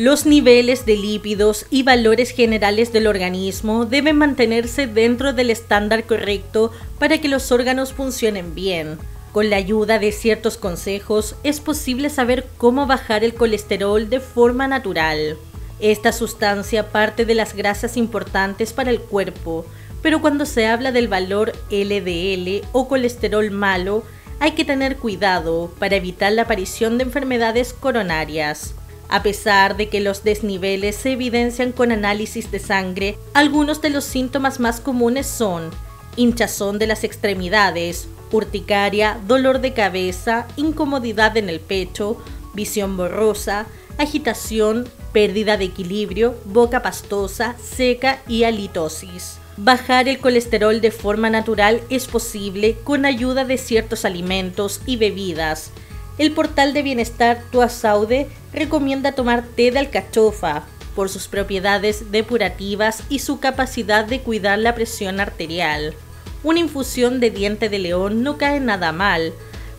Los niveles de lípidos y valores generales del organismo deben mantenerse dentro del estándar correcto para que los órganos funcionen bien. Con la ayuda de ciertos consejos es posible saber cómo bajar el colesterol de forma natural. Esta sustancia parte de las grasas importantes para el cuerpo, pero cuando se habla del valor LDL o colesterol malo, hay que tener cuidado para evitar la aparición de enfermedades coronarias. A pesar de que los desniveles se evidencian con análisis de sangre, algunos de los síntomas más comunes son hinchazón de las extremidades, urticaria, dolor de cabeza, incomodidad en el pecho, visión borrosa, agitación, pérdida de equilibrio, boca pastosa, seca y halitosis. Bajar el colesterol de forma natural es posible con ayuda de ciertos alimentos y bebidas. El portal de bienestar Tuasaude recomienda tomar té de alcachofa por sus propiedades depurativas y su capacidad de cuidar la presión arterial. Una infusión de diente de león no cae nada mal.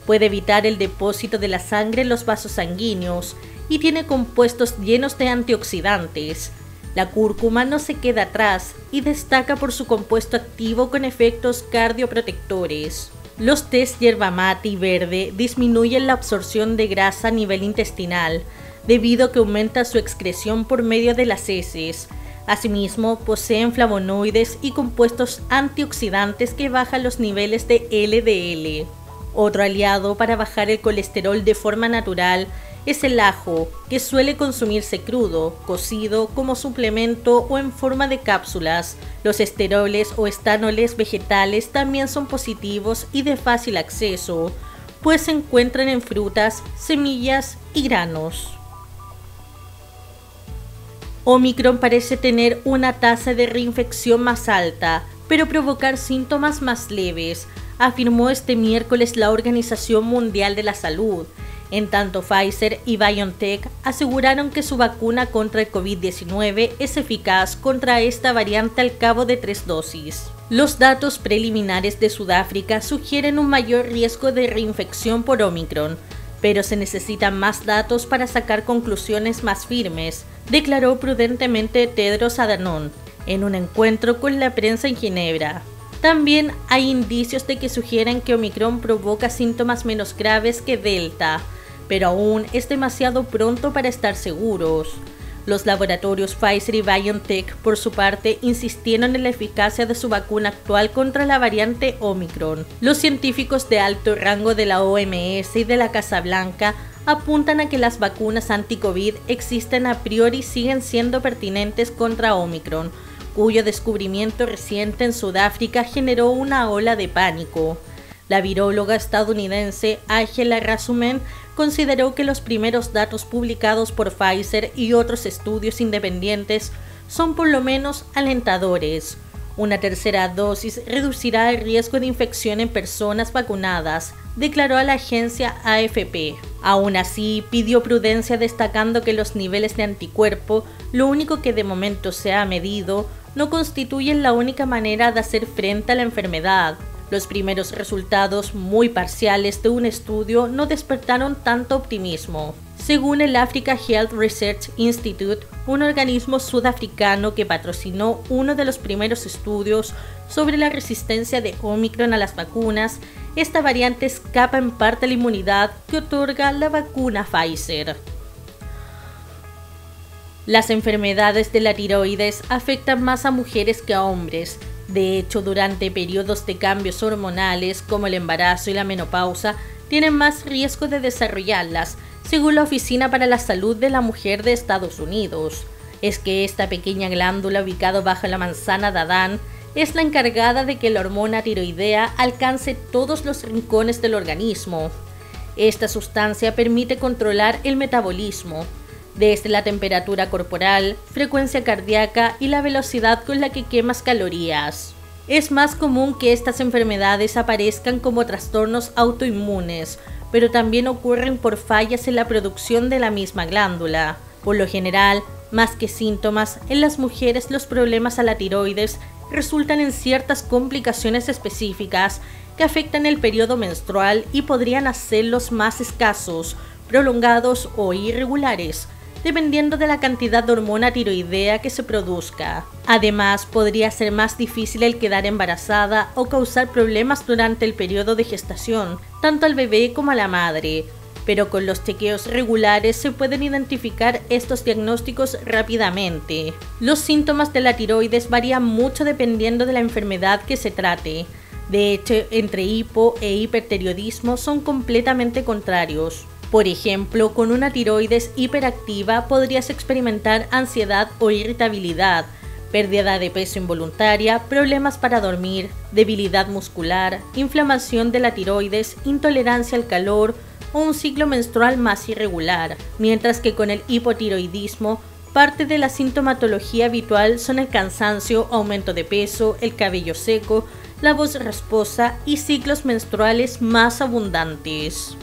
Puede evitar el depósito de la sangre en los vasos sanguíneos y tiene compuestos llenos de antioxidantes. La cúrcuma no se queda atrás y destaca por su compuesto activo con efectos cardioprotectores. Los tés hierba mate y verde disminuyen la absorción de grasa a nivel intestinal, debido a que aumenta su excreción por medio de las heces. Asimismo, poseen flavonoides y compuestos antioxidantes que bajan los niveles de LDL. Otro aliado para bajar el colesterol de forma natural es el ajo, que suele consumirse crudo, cocido, como suplemento o en forma de cápsulas. Los esteroles o estanoles vegetales también son positivos y de fácil acceso, pues se encuentran en frutas, semillas y granos. Omicron parece tener una tasa de reinfección más alta, pero provocar síntomas más leves, afirmó este miércoles la Organización Mundial de la Salud, en tanto, Pfizer y BioNTech aseguraron que su vacuna contra el COVID-19 es eficaz contra esta variante al cabo de tres dosis. Los datos preliminares de Sudáfrica sugieren un mayor riesgo de reinfección por Omicron, pero se necesitan más datos para sacar conclusiones más firmes, declaró prudentemente Tedros Adhanom en un encuentro con la prensa en Ginebra. También hay indicios de que sugieren que Omicron provoca síntomas menos graves que Delta, pero aún es demasiado pronto para estar seguros. Los laboratorios Pfizer y BioNTech, por su parte, insistieron en la eficacia de su vacuna actual contra la variante Omicron. Los científicos de alto rango de la OMS y de la Casa Blanca apuntan a que las vacunas anti-COVID existen a priori y siguen siendo pertinentes contra Omicron, cuyo descubrimiento reciente en Sudáfrica generó una ola de pánico. La viróloga estadounidense Angela Rasumen consideró que los primeros datos publicados por Pfizer y otros estudios independientes son por lo menos alentadores. Una tercera dosis reducirá el riesgo de infección en personas vacunadas, declaró a la agencia AFP. Aún así, pidió prudencia destacando que los niveles de anticuerpo, lo único que de momento se ha medido, no constituyen la única manera de hacer frente a la enfermedad. Los primeros resultados muy parciales de un estudio no despertaron tanto optimismo. Según el Africa Health Research Institute, un organismo sudafricano que patrocinó uno de los primeros estudios sobre la resistencia de Omicron a las vacunas, esta variante escapa en parte la inmunidad que otorga la vacuna Pfizer. Las enfermedades de la tiroides afectan más a mujeres que a hombres, de hecho, durante periodos de cambios hormonales como el embarazo y la menopausa, tienen más riesgo de desarrollarlas, según la Oficina para la Salud de la Mujer de Estados Unidos. Es que esta pequeña glándula ubicada bajo la manzana de Adán es la encargada de que la hormona tiroidea alcance todos los rincones del organismo. Esta sustancia permite controlar el metabolismo, desde la temperatura corporal, frecuencia cardíaca y la velocidad con la que quemas calorías. Es más común que estas enfermedades aparezcan como trastornos autoinmunes, pero también ocurren por fallas en la producción de la misma glándula. Por lo general, más que síntomas, en las mujeres los problemas a la tiroides resultan en ciertas complicaciones específicas que afectan el periodo menstrual y podrían hacerlos más escasos, prolongados o irregulares, dependiendo de la cantidad de hormona tiroidea que se produzca. Además, podría ser más difícil el quedar embarazada o causar problemas durante el periodo de gestación, tanto al bebé como a la madre, pero con los chequeos regulares se pueden identificar estos diagnósticos rápidamente. Los síntomas de la tiroides varían mucho dependiendo de la enfermedad que se trate. De hecho, entre hipo e hipertiroidismo son completamente contrarios. Por ejemplo, con una tiroides hiperactiva podrías experimentar ansiedad o irritabilidad, pérdida de peso involuntaria, problemas para dormir, debilidad muscular, inflamación de la tiroides, intolerancia al calor, o un ciclo menstrual más irregular, mientras que con el hipotiroidismo parte de la sintomatología habitual son el cansancio, aumento de peso, el cabello seco, la voz rasposa y ciclos menstruales más abundantes.